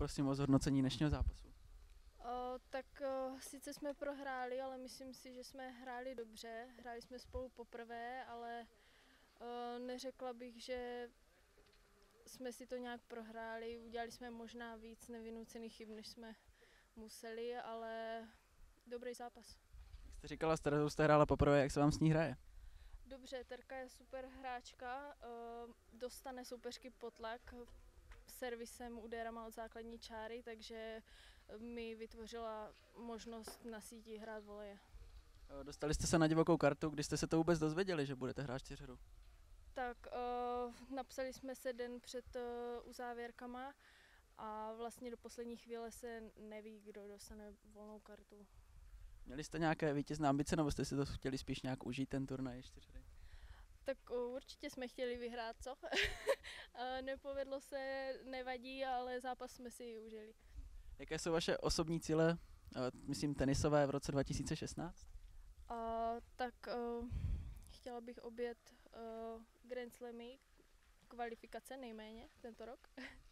poprosím o zhodnocení dnešního zápasu. O, tak o, sice jsme prohráli, ale myslím si, že jsme hráli dobře. Hráli jsme spolu poprvé, ale o, neřekla bych, že jsme si to nějak prohráli. Udělali jsme možná víc nevinucených chyb, než jsme museli, ale dobrý zápas. Jak jste říkala, s Terezou jste hrála poprvé, jak se vám s ní hraje? Dobře, Terka je super hráčka, dostane soupeřky potlak servisem úderama od základní čáry, takže mi vytvořila možnost na síti hrát voleje. Eh, Dostali jste se na divokou kartu, kdy jste se to vůbec dozvěděli, že budete hrát čtyřhru? Tak uh, napsali jsme se den před uh, uzávěrkama a vlastně do poslední chvíle se neví, kdo dostane volnou kartu. Měli jste nějaké vítězné ambice, nebo jste si to chtěli spíš nějak užít ten turnaj čtyřhry? Tak uh, určitě jsme chtěli vyhrát, co? nepovedlo se, nevadí, ale zápas jsme si užili. Jaké jsou vaše osobní cíle, eh, myslím tenisové v roce 2016? Uh, tak uh, chtěla bych obět uh, Grand Slamy, kvalifikace nejméně tento rok.